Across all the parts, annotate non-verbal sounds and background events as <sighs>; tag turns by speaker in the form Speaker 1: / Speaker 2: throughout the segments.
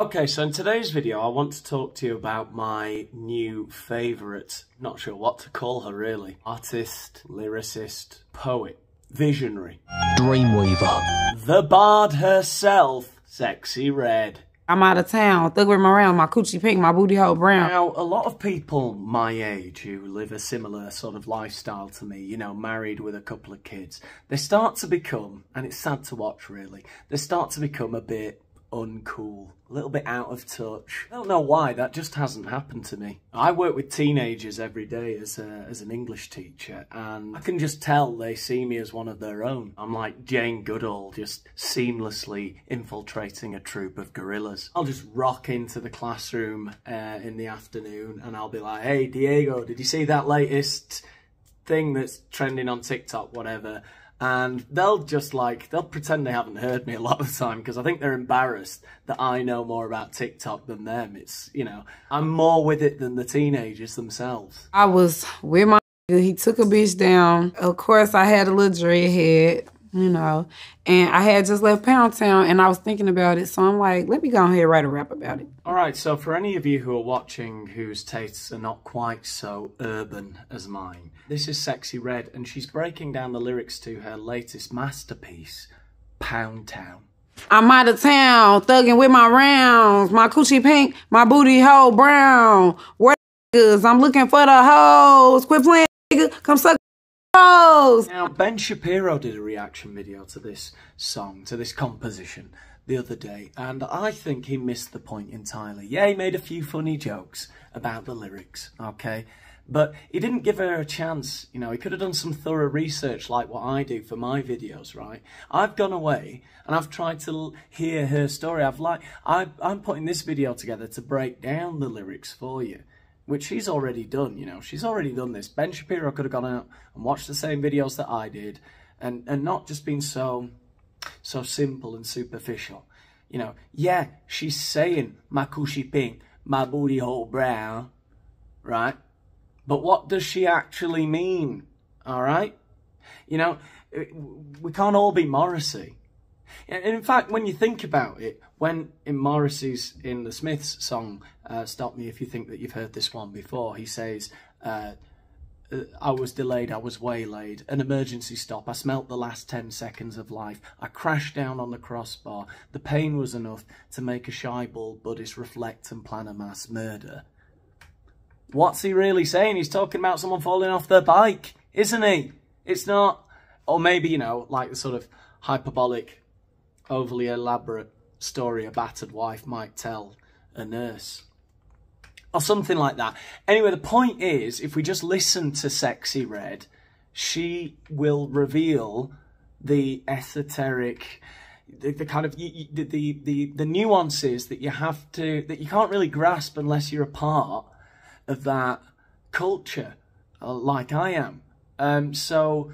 Speaker 1: Okay, so in today's video, I want to talk to you about my new favourite, not sure what to call her really, artist, lyricist, poet, visionary.
Speaker 2: Dreamweaver.
Speaker 1: The bard herself, Sexyy Red.
Speaker 3: I'm out of town, thugging around, my coochie pink, my booty hole brown.
Speaker 1: Now, a lot of people my age who live a similar sort of lifestyle to me, you know, married with a couple of kids, they start to become, and it's sad to watch really, they start to become a bit uncool, a little bit out of touch. I don't know why, that just hasn't happened to me. I work with teenagers every day as, a, as an English teacher, and I can just tell they see me as one of their own. I'm like Jane Goodall, just seamlessly infiltrating a troop of gorillas. I'll just rock into the classroom uh, in the afternoon, and I'll be like, hey, Diego, did you see that latest thing that's trending on TikTok, whatever? And they'll just like they'll pretend they haven't heard me a lot of the time because I think they're embarrassed that I know more about TikTok than them. It's you know I'm more with it than the teenagers themselves.
Speaker 3: I was with my he took a bitch down. Of course, I had a little dreadhead you know. And I had just left Pound Town and I was thinking about it. So I'm like, let me go ahead and write a rap about it.
Speaker 1: All right. So for any of you who are watching whose tastes are not quite so urban as mine, this is Sexyy Red and she's breaking down the lyrics to her latest masterpiece, Pound Town.
Speaker 3: I'm out of town, thugging with my rounds, my coochie pink, my booty hole brown. Where the I'm looking for the hoes. Quit playing, nigga. Come suck
Speaker 1: now, Ben Shapiro did a reaction video to this song, to this composition, the other day, and I think he missed the point entirely. Yeah, he made a few funny jokes about the lyrics, okay? But he didn't give her a chance. You know, he could have done some thorough research like what I do for my videos, right? I've gone away and I've tried to hear her story. I've like, I, I'm putting this video together to break down the lyrics for you which she's already done, you know. She's already done this. Ben Shapiro could have gone out and watched the same videos that I did and, and not just been so, so simple and superficial. You know, yeah, she's saying my cushy pink, my booty hole brown, right? But what does she actually mean, all right? You know, we can't all be Morrissey. And in fact, when you think about it, when in Morrissey's, in the Smiths song, uh, Stop Me If You Think That You've Heard This One Before, he says, uh, I was delayed, I was waylaid, an emergency stop, I smelt the last 10 seconds of life, I crashed down on the crossbar, the pain was enough to make a shy bald Buddhist reflect and plan a mass murder. What's he really saying? He's talking about someone falling off their bike, isn't he? It's not, or maybe, you know, like the sort of hyperbolic overly elaborate story a battered wife might tell a nurse. Or something like that. Anyway, the point is, if we just listen to Sexyy Red, she will reveal the esoteric, the, the kind of the, the the the nuances that you have to that you can't really grasp unless you're a part of that culture, uh, like I am. Um, so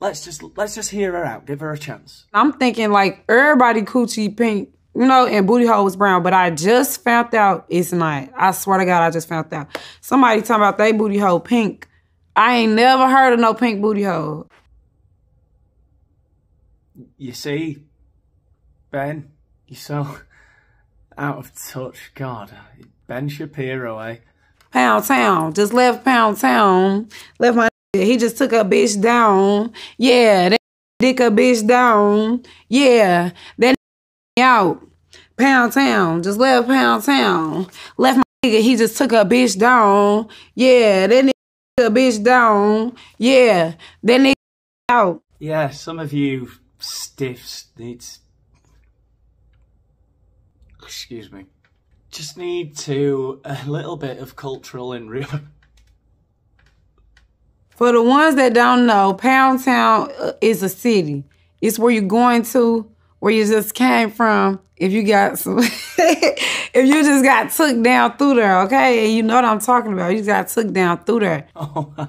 Speaker 1: let's just let's just hear her out. Give her a chance.
Speaker 3: I'm thinking like everybody coochie pink, you know, and booty hole is brown, but I just found out it's not. I swear to God, I just found out. Somebody talking about they booty hole pink. I ain't never heard of no pink booty hole.
Speaker 1: You see, Ben, you're so <laughs> out of touch. God, Ben Shapiro, eh?
Speaker 3: Pound Town. Just left Pound Town. Left my he just took a bitch down. Yeah, that dick a bitch down. Yeah, that out. Pound Town. Just left Pound Town. Left my nigga. He just took a bitch down. Yeah, that nigga a bitch down. Yeah, that nigga out.
Speaker 1: Yeah, some of you stiffs need. Excuse me. Just need to a little bit of cultural and real.
Speaker 3: For the ones that don't know, Pound Town uh, is a city. It's where you're going to, where you just came from. If you got some, <laughs> if you just got took down through there, okay, and you know what I'm talking about, you just got took down through there. <laughs>
Speaker 1: Oh,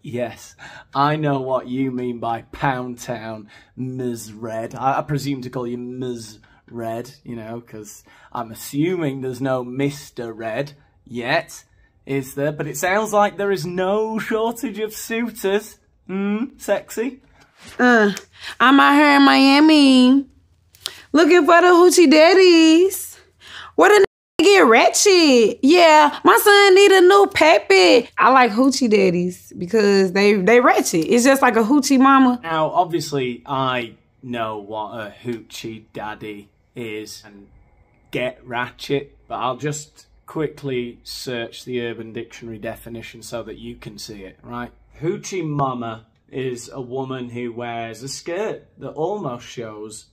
Speaker 1: yes, I know what you mean by Pound Town, Ms. Red. I, I presume to call you Ms. Red, you know, because I'm assuming there's no Mr. Red yet is there? But it sounds like there is no shortage of suitors. Hmm, sexy?
Speaker 3: Uh, I'm out here in Miami. looking for the hoochie daddies. What a get ratchet. Yeah, my son need a new peppy. I like hoochie daddies because they they ratchet. It's just like a hoochie mama.
Speaker 1: Now, obviously, I know what a hoochie daddy is and get ratchet, but I'll just quickly search the Urban Dictionary definition so that you can see it, right? Hoochie mama is a woman who wears a skirt that almost shows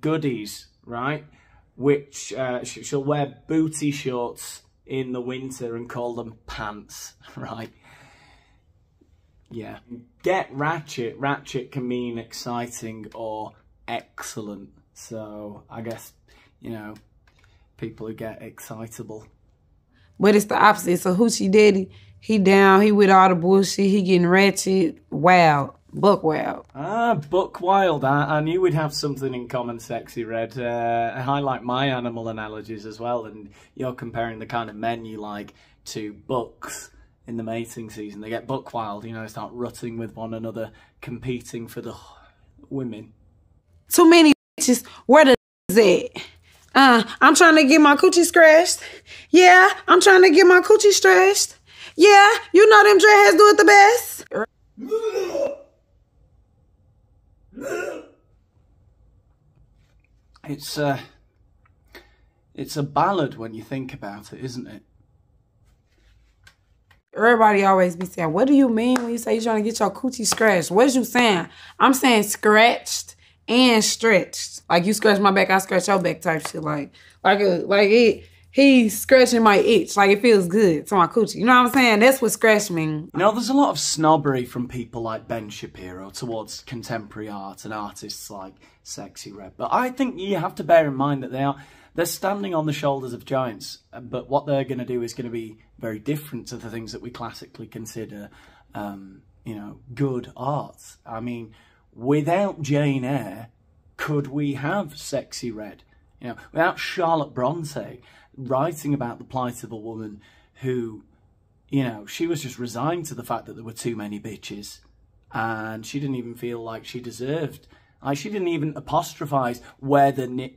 Speaker 1: goodies, right? Which uh, she'll wear booty shorts in the winter and call them pants, <laughs> right? Yeah. Get ratchet. Ratchet can mean exciting or excellent. So I guess, you know, people who get excitable.
Speaker 3: But it's the opposite. So hoochie daddy, he down, he with all the bullshit, he getting ratchet, wild. Buck Wild.
Speaker 1: Ah, Buck Wild. I, I, knew we'd have something in common, Sexyy Red. Uh, I highlight my animal analogies as well, and you're comparing the kind of men you like to bucks in the mating season. They get buck wild, you know, start rutting with one another, competing for the women.
Speaker 3: Too many bitches. Where the <laughs> at? Uh, I'm trying to get my coochie scratched. Yeah, I'm trying to get my coochie stretched. Yeah, you know them dreadheads do it the best.
Speaker 1: It's a, it's a ballad when you think about it, isn't it?
Speaker 3: Everybody always be saying, what do you mean when you say you're trying to get your coochie scratched? What you saying? I'm saying scratched and stretched. Like you scratch my back, I scratch your back type shit. Like, like, a, like it, he's scratching my itch. Like it feels good to my coochie. You know what I'm saying? That's what scratch.
Speaker 1: You know, there's a lot of snobbery from people like Ben Shapiro towards contemporary art and artists like Sexyy Red. But I think you have to bear in mind that they are they're standing on the shoulders of giants. But what they're going to do is going to be very different to the things that we classically consider, um, you know, good art. I mean, without Jane Eyre, could we have Sexyy Red? You know, without Charlotte Bronte writing about the plight of a woman who, you know, she was just resigned to the fact that there were too many bitches and she didn't even feel like she deserved. Like she didn't even apostrophize where the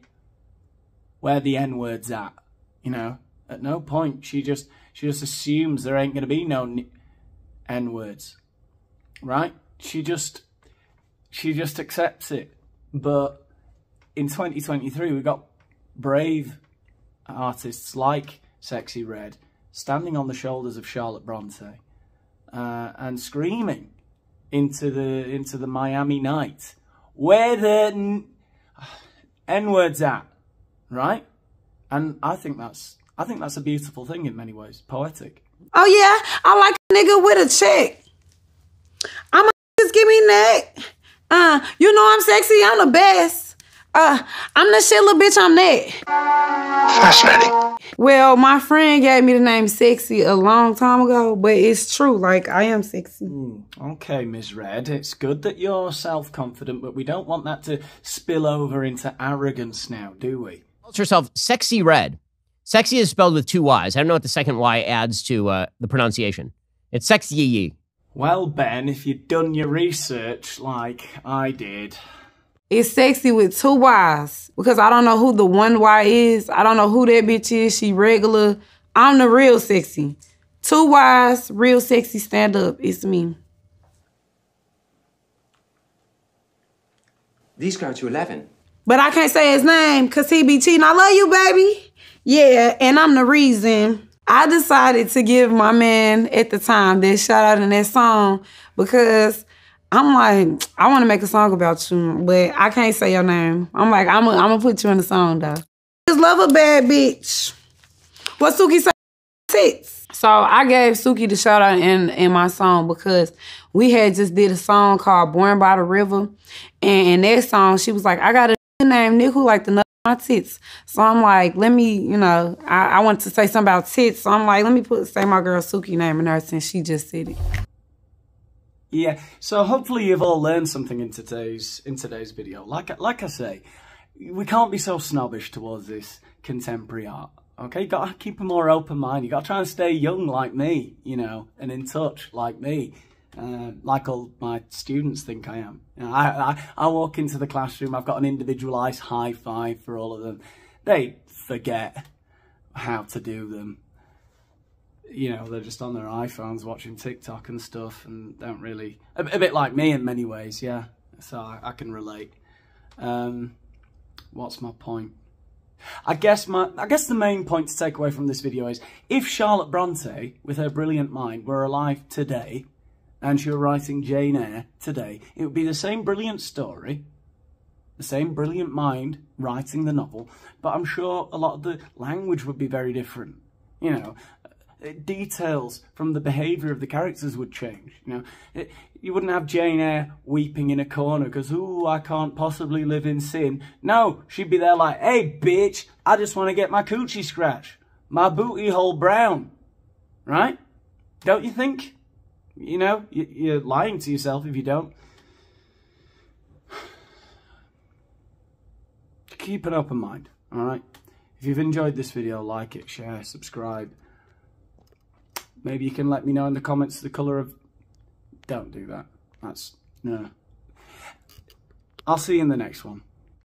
Speaker 1: where the N word's at. You know, at no point she just she just assumes there ain't gonna be no N words, right? She just she just accepts it. But in 2023, we've got brave artists like Sexyy Red standing on the shoulders of Charlotte Bronte uh, and screaming into the into the Miami night where the N <sighs> words at, right? And I think that's I think that's a beautiful thing in many ways, poetic.
Speaker 3: Oh yeah, I like a nigga with a check. I'm a just give me neck. Uh, you know I'm sexy, I'm the best. Uh, I'm the shit little bitch, I'm that. Fascinating. Well, my friend gave me the name Sexy a long time ago, but it's true. Like, I am sexy.
Speaker 1: Mm, okay, Ms. Red. It's good that you're self-confident, but we don't want that to spill over into arrogance now, do we?
Speaker 2: Calls herself Sexyy Red. Sexy is spelled with two Y's. I don't know what the second Y adds to uh, the pronunciation. It's sexy.
Speaker 1: Well, Ben, if you'd done your research like I did.
Speaker 3: It's sexy with two Y's because I don't know who the one Y is. I don't know who that bitch is. She regular. I'm the real sexy. Two Y's, real sexy stand up. It's me.
Speaker 4: These go to 11.
Speaker 3: But I can't say his name because he be cheating. I love you, baby. Yeah, and I'm the reason. I decided to give my man at the time that shout out in that song because I'm like, I want to make a song about you, but I can't say your name. I'm like, I'm gonna put you in the song though. Just love a bad bitch. What Suki say? Tits. So I gave Suki the shout out in, in my song because we had just did a song called Born by the River. And in that song, she was like, I got a name, Nick, who like the my tits. So I'm like, let me, you know, I, I want to say something about tits. So I'm like, let me put say my girl Suki name in there since she just said it.
Speaker 1: Yeah, so hopefully you've all learned something in today's in today's video. Like like I say, we can't be so snobbish towards this contemporary art. Okay, you got to keep a more open mind. You got to try and stay young like me, you know, and in touch like me. Uh, like all my students think I am. You know, I, I, I walk into the classroom, I've got an individualised high five for all of them. They forget how to do them. You know, they're just on their iPhones watching TikTok and stuff and don't really... A, a bit like me in many ways, yeah. So I, I can relate. Um, what's my point? I guess my I guess the main point to take away from this video is if Charlotte Bronte, with her brilliant mind, were alive today and she were writing Jane Eyre today, it would be the same brilliant story, the same brilliant mind writing the novel, but I'm sure a lot of the language would be very different. You know, uh, details from the behaviour of the characters would change. You know, it, you wouldn't have Jane Eyre weeping in a corner because, ooh, I can't possibly live in sin. No, she'd be there like, hey, bitch, I just want to get my coochie scratched, my booty hole brown, right? Don't you think? You know, you're lying to yourself if you don't. Keep an open mind, all right? If you've enjoyed this video, like it, share, subscribe. Maybe you can let me know in the comments the colour of... Don't do that. That's... No. I'll see you in the next one.